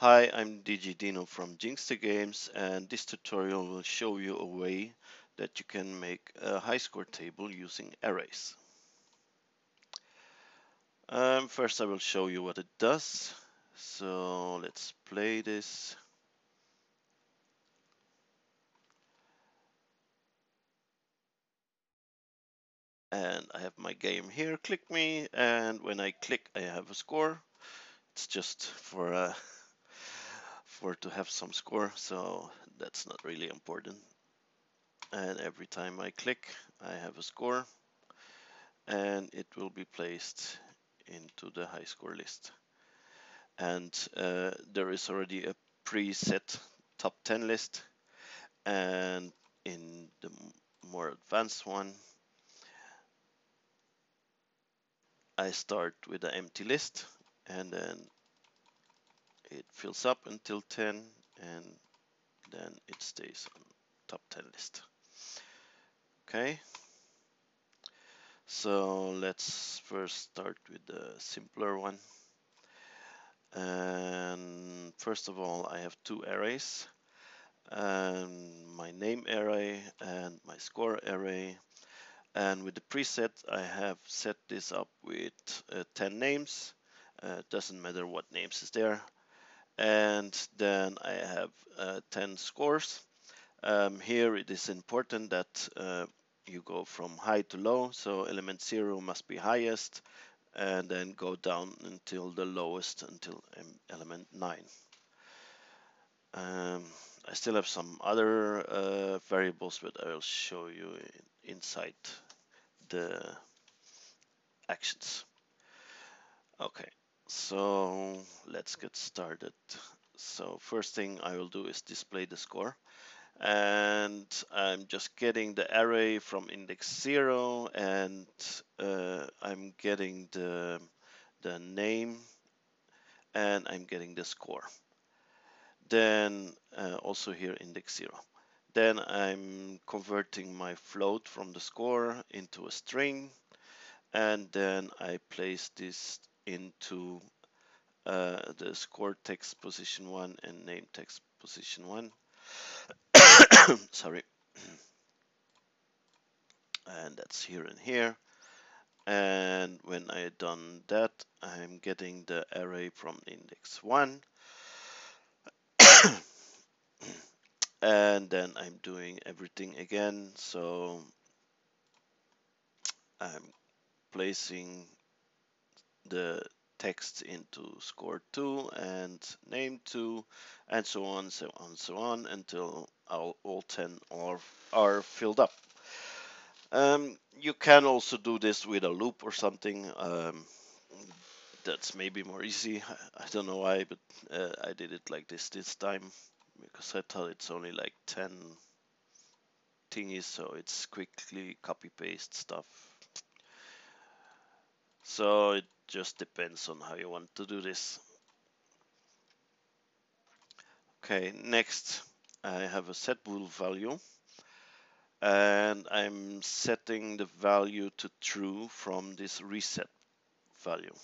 Hi, I'm DJ Dino from Jinxter Games and this tutorial will show you a way that you can make a high score table using arrays. Um, first I will show you what it does. So let's play this. And I have my game here, click me, and when I click I have a score. It's just for uh, for to have some score, so that's not really important. And every time I click, I have a score, and it will be placed into the high score list. And uh, there is already a preset top 10 list, and in the more advanced one, I start with an empty list and then it fills up until 10 and then it stays on top 10 list. Okay. So let's first start with the simpler one. And first of all, I have two arrays. My name array and my score array. And with the preset, I have set this up with uh, 10 names. Uh, doesn't matter what names is there and then I have uh, 10 scores. Um, here it is important that uh, you go from high to low, so element 0 must be highest, and then go down until the lowest, until element 9. Um, I still have some other uh, variables, but I'll show you in, inside the actions. Okay, so let's get started. So first thing I will do is display the score. And I'm just getting the array from index zero and uh, I'm getting the, the name and I'm getting the score. Then uh, also here index zero. Then I'm converting my float from the score into a string and then I place this into uh, the score text position one and name text position one. Sorry. and that's here and here. And when I done that, I'm getting the array from index one. and then I'm doing everything again. So I'm placing the text into score 2 and name 2 and so on so on so on until all, all 10 are, are filled up. Um, you can also do this with a loop or something. Um, that's maybe more easy. I, don't know why, but uh, I did it like this this time because I thought it's only like 10 thingies, so it's quickly copy paste stuff. So it just depends on how you want to do this. Okay, next I have a set bool value and I'm setting the value to true from this reset value,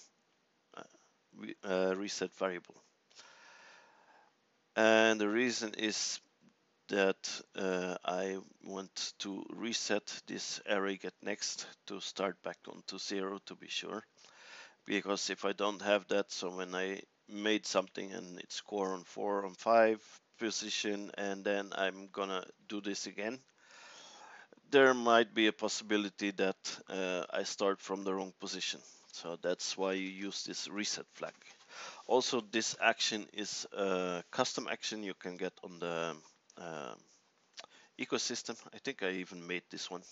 uh, re, uh, reset variable. And the reason is that uh, I want to reset this array get next to start back onto zero to be sure because if I don't have that, so when I made something and it's score on four on five position, and then I'm gonna do this again, there might be a possibility that uh, I start from the wrong position. So that's why you use this reset flag. Also, this action is a custom action you can get on the uh, ecosystem. I think I even made this one.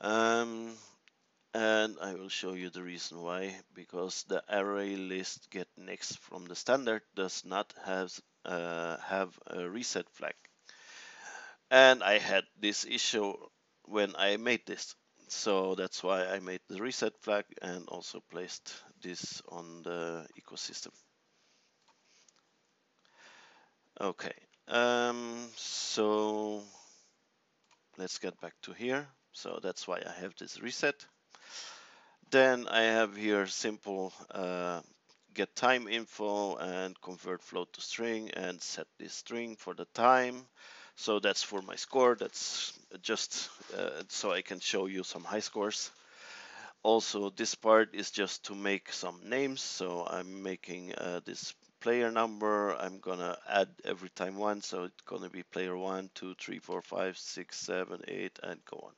Um, and I will show you the reason why because the array list get next from the standard does not have uh, have a reset flag and I had this issue when I made this so that's why I made the reset flag and also placed this on the ecosystem okay um, so let's get back to here so that's why I have this reset then I have here simple uh, get time info and convert float to string and set this string for the time. So that's for my score. That's just uh, so I can show you some high scores. Also, this part is just to make some names. So I'm making uh, this player number. I'm gonna add every time one. So it's gonna be player one, two, three, four, five, six, seven, eight, and go on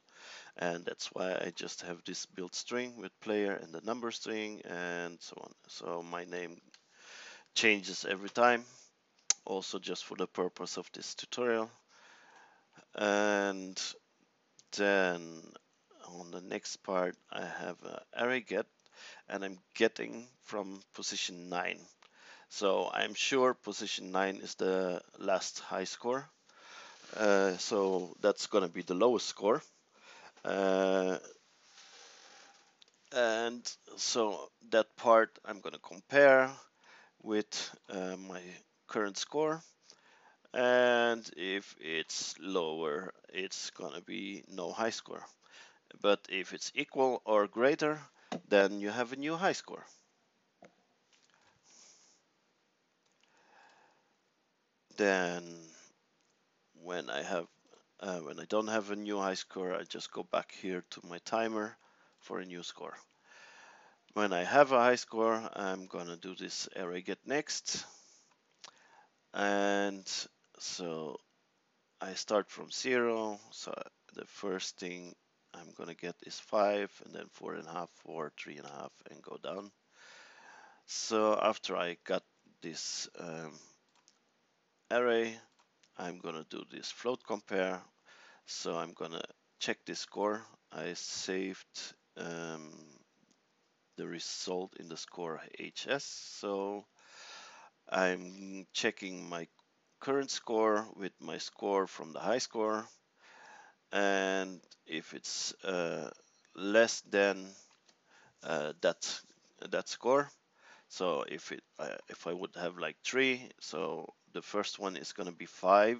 and that's why I just have this build string with player and the number string and so on so my name changes every time also just for the purpose of this tutorial and then on the next part I have uh, array get and I'm getting from position 9 so I'm sure position 9 is the last high score. Uh, so that's gonna be the lowest score. Uh, and so that part I'm going to compare with uh, my current score. And if it's lower it's going to be no high score. But if it's equal or greater then you have a new high score then when I have uh, when I don't have a new high score, I just go back here to my timer for a new score. When I have a high score, I'm gonna do this array get next. And so I start from zero. So the first thing I'm gonna get is five and then four and a half, four, three and a half and go down. So after I got this um, array, I'm gonna do this float compare. So I'm gonna check this score. I saved um, the result in the score HS. So I'm checking my current score with my score from the high score. And if it's uh, less than uh, that that score, so if it uh, if I would have like three, so the first one is going to be 5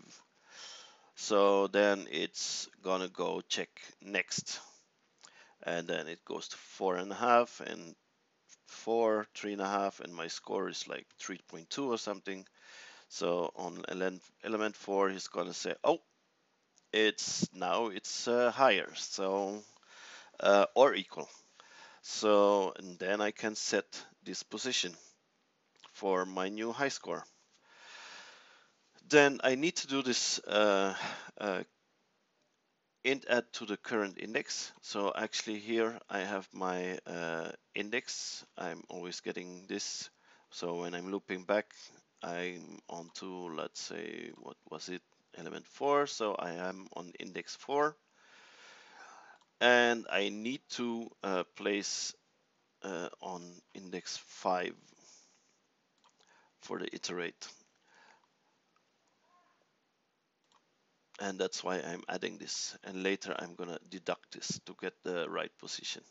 so then it's gonna go check next. And then it goes to four and a half and four three and a half and my score is like 3.2 or something. So on element, 4 he's gonna say oh it's now it's uh, higher so uh, or equal. So and then I can set this position for my new high score then I need to do this uh, uh, int add to the current index. So actually here I have my uh, index. I'm always getting this. So when I'm looping back, I'm on to, let's say, what was it? Element 4. So I am on index 4. And I need to uh, place uh, on index 5 for the iterate. And that's why I'm adding this and later I'm gonna deduct this to get the right position.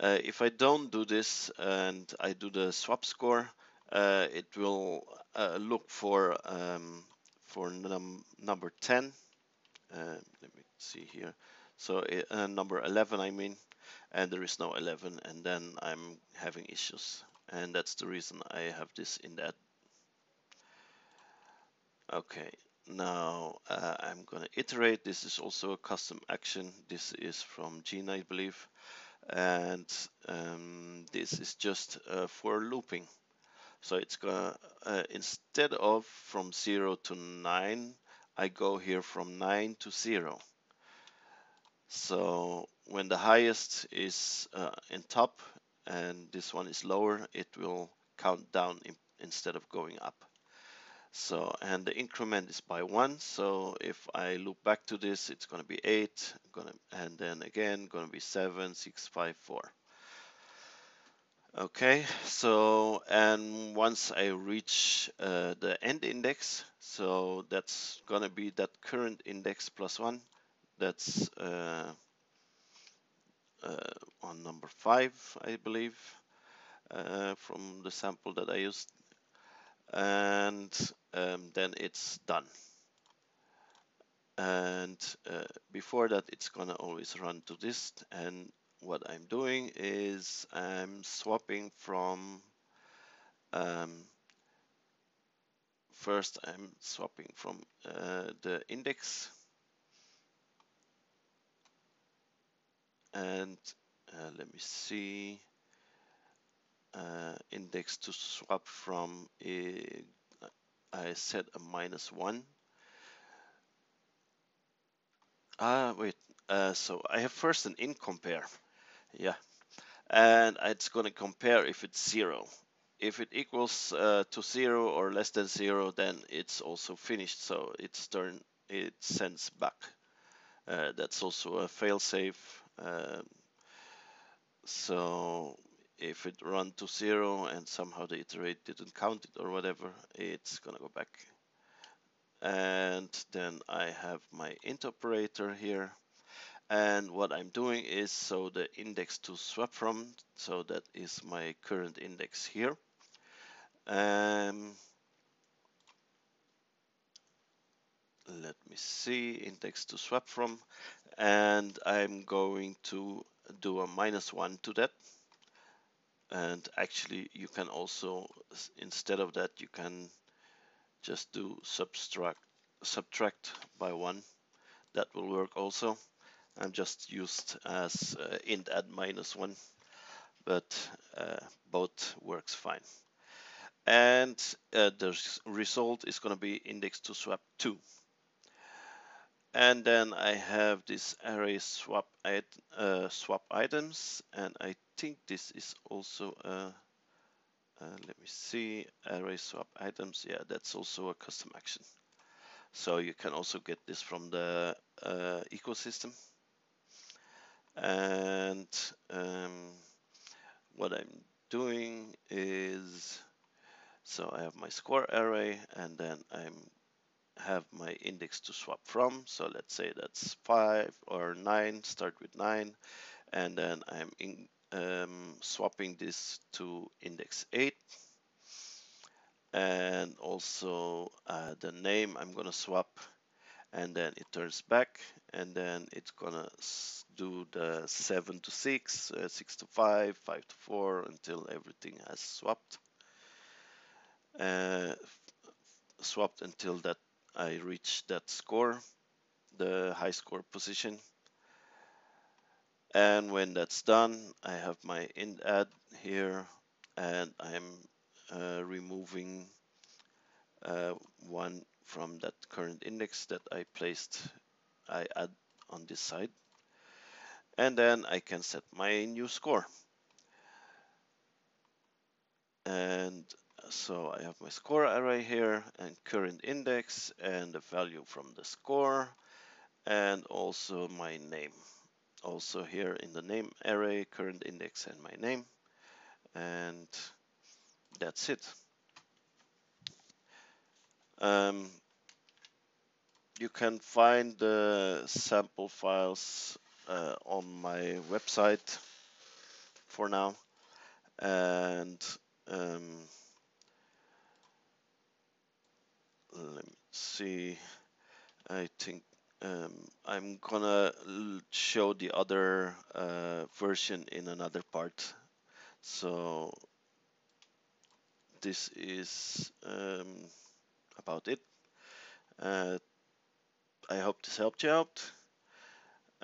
Uh, if I don't do this and I do the swap score, uh, it will uh, look for um, for num number 10. Uh, let me see here. So uh, number 11, I mean, and there is no 11, and then I'm having issues, and that's the reason I have this int add. Okay, now uh, I'm going to iterate. This is also a custom action. This is from Gina, I believe. And um, this is just uh, for looping. So it's gonna, uh, instead of from zero to nine, I go here from nine to zero. So when the highest is uh, in top and this one is lower, it will count down in, instead of going up. So, and the increment is by one. So if I loop back to this, it's going to be eight, gonna, and then again, going to be seven, six, five, four. Okay, so, and once I reach uh, the end index, so that's going to be that current index plus one. That's uh, uh, on number five, I believe, uh, from the sample that I used and um, then it's done. And uh, before that, it's gonna always run to this. And what I'm doing is I'm swapping from um, first I'm swapping from uh, the index and uh, let me see uh, index to swap from a, I set a minus one. Ah wait uh, so I have first an int compare. Yeah. And it's going to compare if it's zero. If it equals uh, to zero or less than zero then it's also finished. So it's turn it sends back. Uh, that's also a failsafe um, so if it run to zero and somehow the iterate didn't count it or whatever, it's gonna go back. And then I have my int operator here. And what I'm doing is so the index to swap from, so that is my current index here. Um, let me see, index to swap from, and I'm going to do a minus one to that and actually you can also instead of that you can just do subtract subtract by one. That will work also. I'm just used as uh, int add minus one but uh, both works fine. And uh, the result is going to be index to swap 2 and then I have this array swap uh, swap items and I think this is also a uh, let me see array swap items yeah that's also a custom action so you can also get this from the uh, ecosystem and um, what I'm doing is so I have my score array and then I'm have my index to swap from. So let's say that's five or nine, start with nine. And then I'm in, um, swapping this to index eight. And also uh, the name I'm gonna swap and then it turns back and then it's gonna do the 7 to 6, uh, 6 to 5, 5 to 4 until everything has swapped. Uh, swapped until that I reach that score, the high score position. And when that's done, I have my int add here and I'm uh, removing uh, one from that current index that I placed, I add on this side. And then I can set my new score. And so I have my score array here and current index and the value from the score and also my name. Also here in the name array, current index and my name. And that's it. Um, you can find the sample files uh, on my website for now. And um, let me see I think um, I'm gonna show the other uh, version in another part. So this is um, about it. Uh, I hope this helped you out.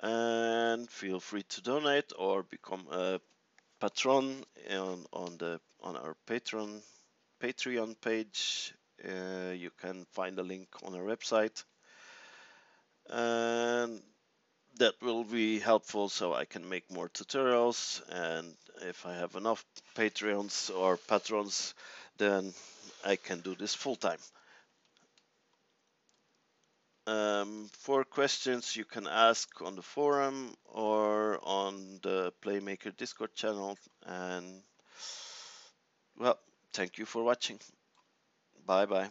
And feel free to donate or become a patron on, on the on our Patreon Patreon page. Uh, you can find the link on our website. And that will be helpful so I can make more tutorials. And if I have enough Patreons or patrons, then I can do this full time. Um, for questions you can ask on the forum or on the Playmaker Discord channel. And well, thank you for watching. Bye bye.